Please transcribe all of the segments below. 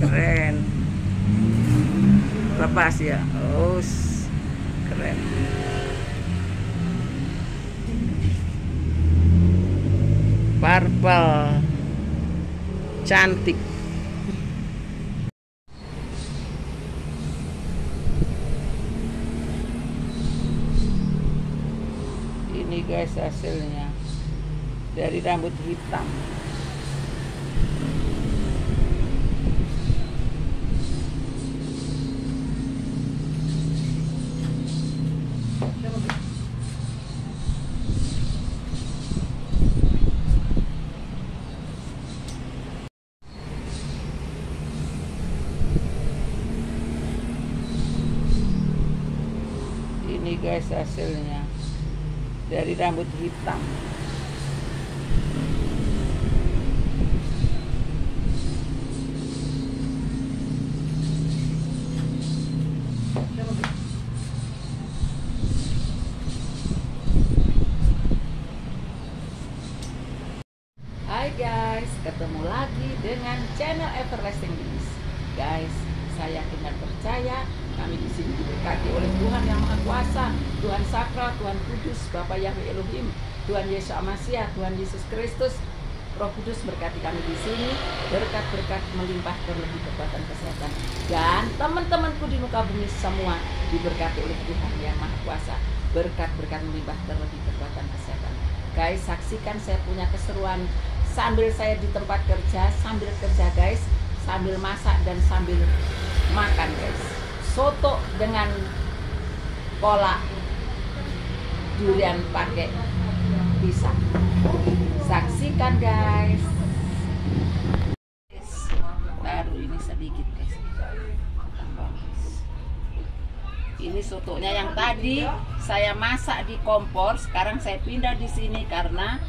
keren. Lepas ya. Oh keren. Purple. Cantik. Ini guys hasilnya. Dari rambut hitam ini guys hasilnya dari rambut hitam Hai guys, ketemu lagi dengan channel Everlasting News. Guys, saya yakin dan percaya kami di sini diberkati oleh Tuhan yang Maha Kuasa, Sakral, Tuhan Kudus, Bapa Yahweh Elohim, Tuhan Yesus Amasia, Tuhan Yesus Kristus, Roh Kudus berkati kami di sini, berkat-berkat melimpah terlebih kekuatan kesehatan. Dan teman-temanku di muka bumi semua diberkati oleh Tuhan yang Maha Kuasa, berkat-berkat melimpah terlebih kekuatan kesehatan. Guys, saksikan saya punya keseruan sambil saya di tempat kerja, sambil kerja guys, sambil masak dan sambil makan guys. Soto dengan kolak durian pakai pisang. Saksikan guys. Baru ini sedikit guys. Ini sotonya yang tadi saya masak di kompor, sekarang saya pindah di sini karena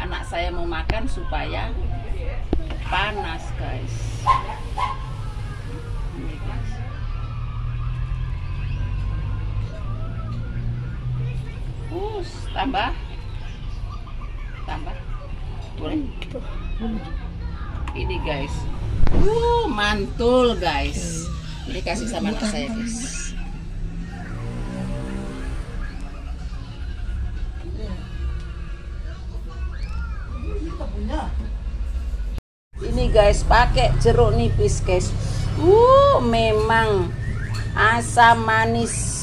anak saya mau makan supaya panas guys. Tambah. Tambah. Boleh? Ini guys. Uh, mantul guys. Ini kasih sama anak saya guys. Ini guys pakai jeruk nipis guys. Uh, memang asam manis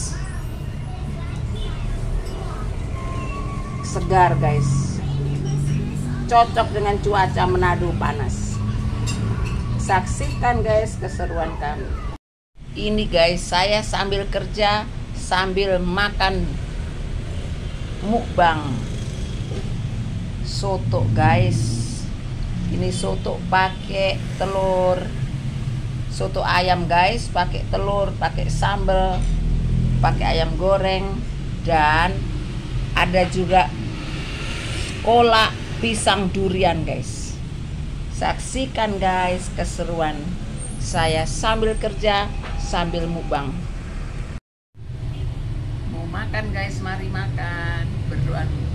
segar guys. Cocok dengan cuaca Manado panas. Saksikan guys keseruan kami. Ini guys, saya sambil kerja sambil makan mukbang soto guys ini soto pakai telur soto ayam guys pakai telur pakai sambal pakai ayam goreng dan ada juga kolak pisang durian guys. Saksikan guys keseruan saya sambil kerja sambil mukbang. Mau makan guys mari makan. Berdoa dulu.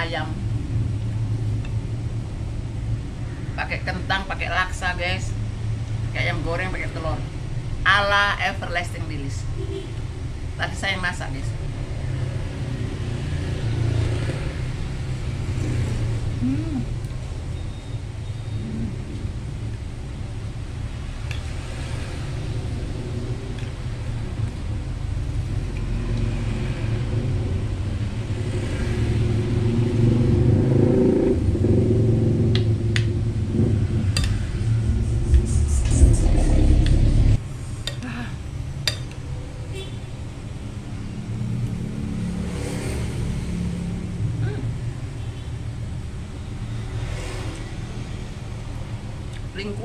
Ayam. Pakai kentang, pakai laksa, guys. Pakai ayam goreng, pakai telur. Ala everlasting Willis. Tadi saya yang masak, guys. Hmm.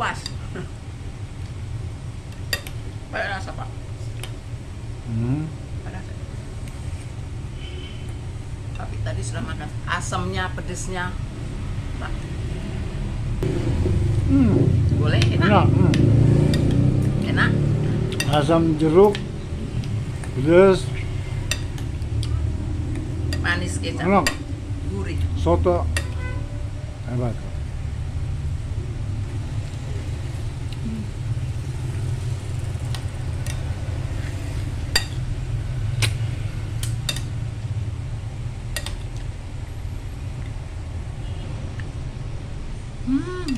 Lingkuas Pakai rasa pak Hmm. Rasa. tapi tadi sudah makan asamnya pedesnya pak Hmm. boleh enak Enak. Hmm. enak Asam jeruk, pedas, manis kecap enak. gurih Soto hebat. hmm.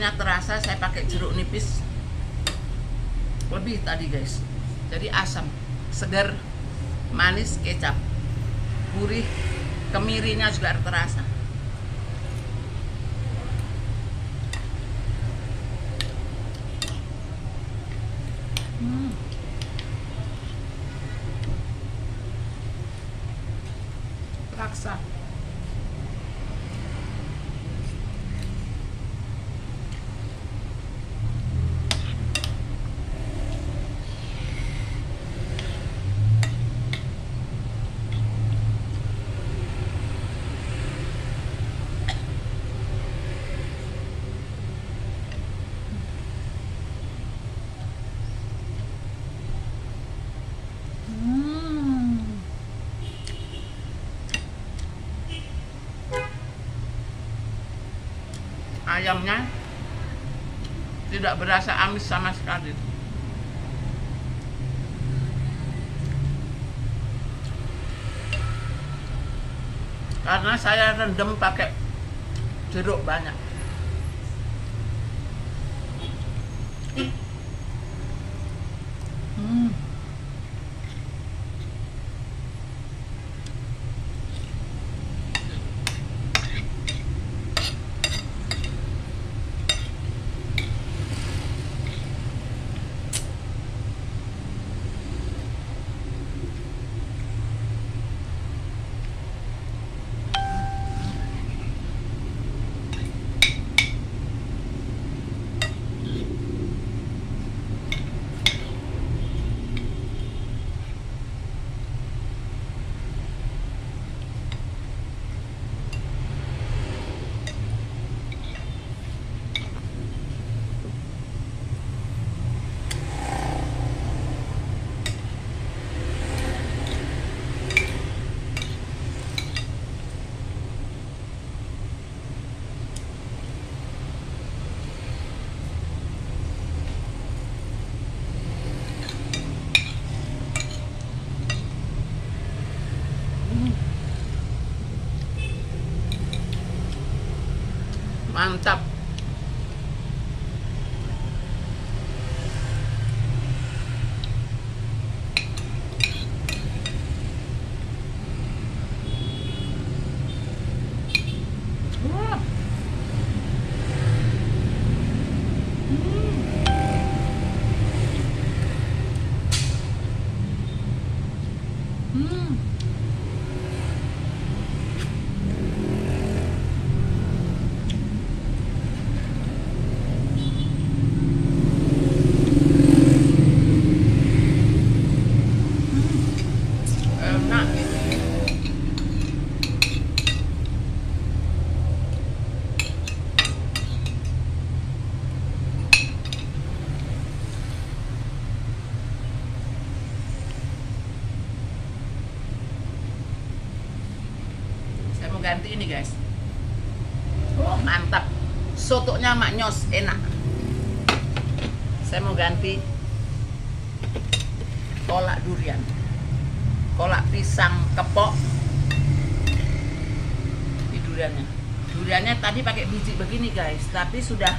Asamnya terasa saya pakai jeruk nipis lebih tadi guys. Jadi asam segar manis kecap gurih kemirinya juga terasa Hmm. Laksa. Hmm. Ayamnya tidak berasa amis sama sekali. Karena saya rendam pakai jeruk banyak. Hmm. Mantap. Wah. Hmm. Hmm. Begini guys. Oh, mantap. Sotonya maknyos enak. Saya mau ganti kolak durian. Kolak pisang kepok di duriannya. Duriannya tadi pakai biji begini guys, tapi sudah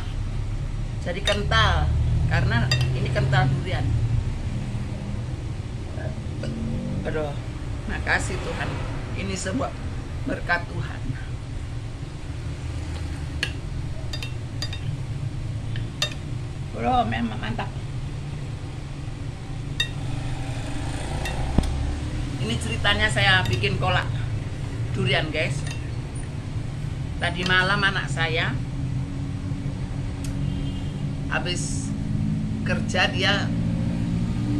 jadi kental karena ini kental durian. Aduh, makasih Tuhan. Ini sebuah berkat Tuhan. Bro, memang mantap. Ini ceritanya saya bikin kolak durian, guys. Tadi malam anak saya habis kerja dia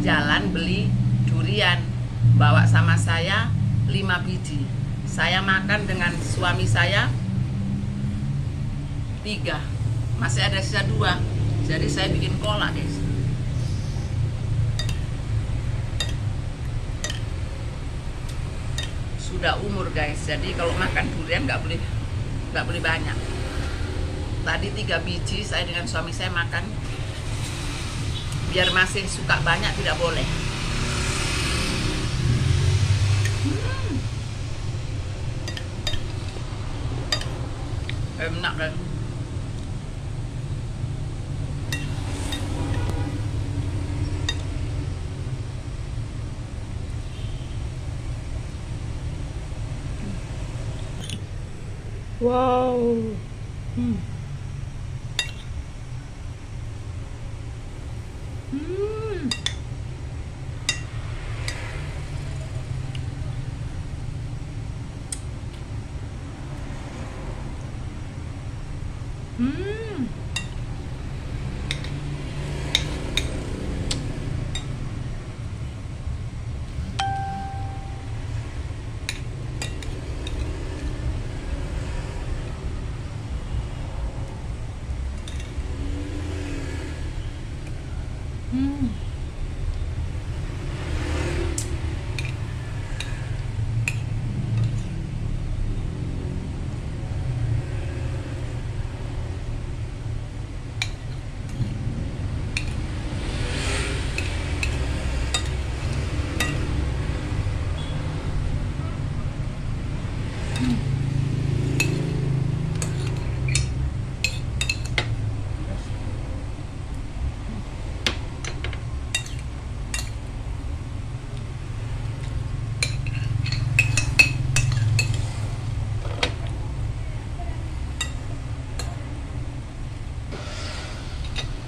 jalan beli durian bawa sama saya 5 biji saya makan dengan suami saya tiga. Masih ada sisa dua. Jadi saya bikin kolak guys sudah umur guys. Jadi kalau makan durian nggak boleh nggak boleh banyak. Tadi tiga biji saya dengan suami saya makan. Biar masih suka banyak tidak boleh Hmm. enak kan Wow. Hmm. Hmm. Hmm. Hmm.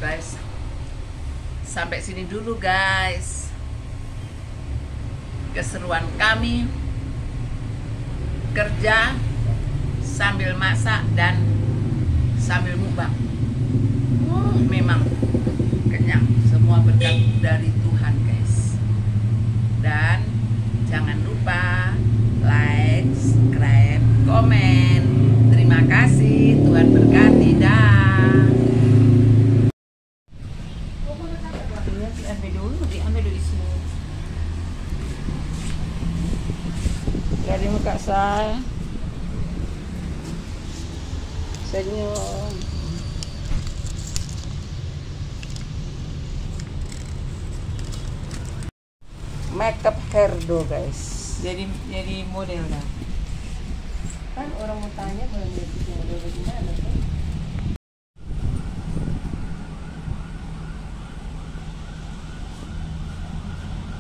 guys sampai sini dulu guys. Keseruan kami. Kerja sambil masak dan sambil mukbang Wah, memang kenyang. Semua berkat dari Tuhan guys. Dan jangan lupa like, subscribe, komen. Terima kasih. Tuhan berkati. Dah Iya, diambil dulu, diambil dari sini. Dari muka saya. Senyum. Makeup hairdo guys. jadi jadi model dah Kan orang mau tanya kalau dia bikin model di mana tuh?